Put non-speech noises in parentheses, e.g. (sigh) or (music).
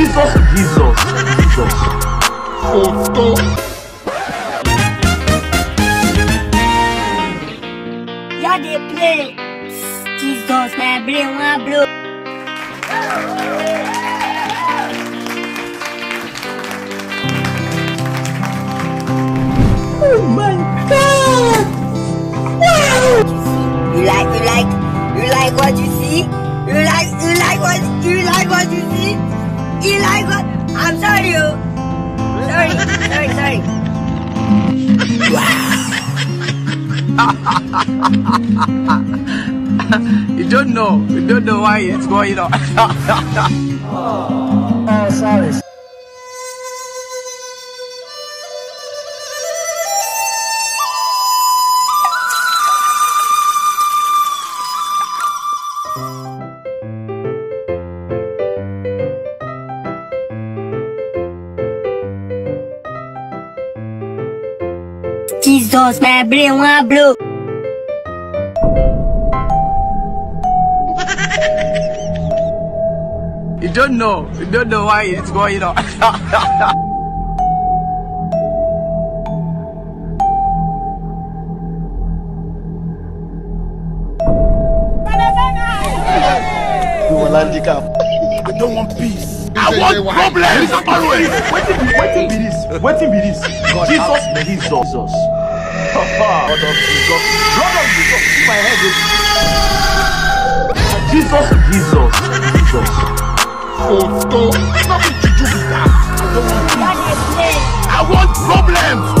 Jesus, Jesus, Jesus. Photo. Ya dey play. Jesus, my brain wan blow. Oh my God! Wow! You like, you like, you like what you see? You like, you like sorry, sorry. (laughs) You don't know. You don't know why it's going on. (laughs) Oh, sorry. Jesus, my brain wan blow. You don't know. You don't know why it's going on. You will handicap. I don't want peace. I want problems always. Wetin be wetin be this? Wetin be this? Jesus, Jesus. Blood of Jesus. Blood of Jesus. See my head. oh. Jesus, Jesus, Jesus. Photo. Nothing to do with that. I don't want peace. I want problems